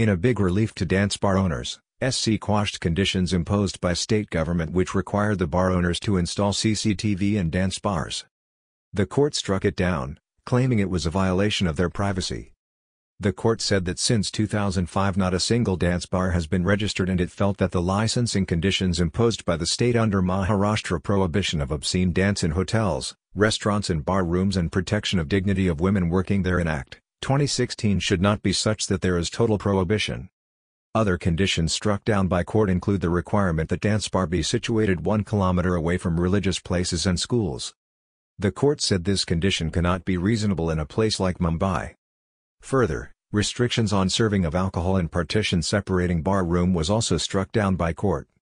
In a big relief to dance bar owners, SC quashed conditions imposed by state government which required the bar owners to install CCTV in dance bars. The court struck it down, claiming it was a violation of their privacy. The court said that since 2005 not a single dance bar has been registered and it felt that the licensing conditions imposed by the state under Maharashtra prohibition of obscene dance in hotels, restaurants and bar rooms and protection of dignity of women working there in Act 2016 should not be such that there is total prohibition. Other conditions struck down by court include the requirement that dance bar be situated 1 kilometer away from religious places and schools. The court said this condition cannot be reasonable in a place like Mumbai. Further, restrictions on serving of alcohol in partition separating bar room was also struck down by court.